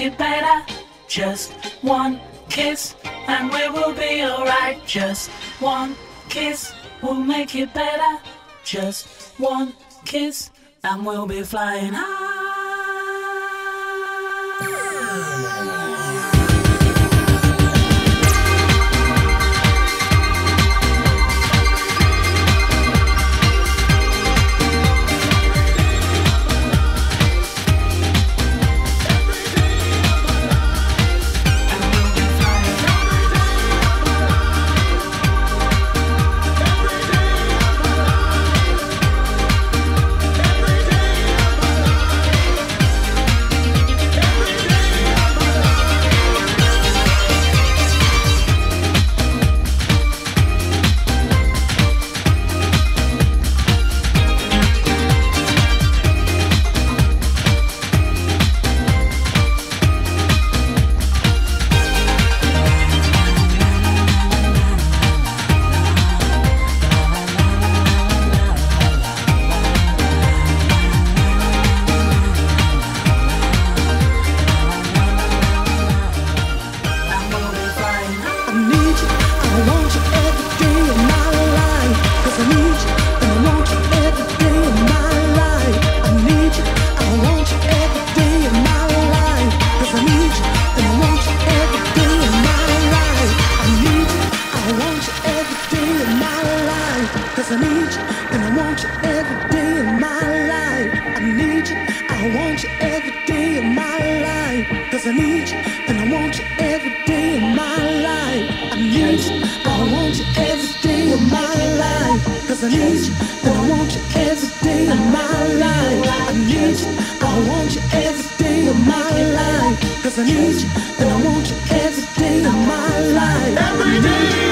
it better. Just one kiss and we will be alright. Just one kiss will make it better. Just one kiss and we'll be flying high. And I want you every day of my life. I need you. I want you every day of my life. Cause I need you. And I want you every day of my life. I need you. I want you every day of my life. Cause I need you. And I want you every day of my life. I need you. I want you every day of my I need you. And I want you every day of my life. Every day.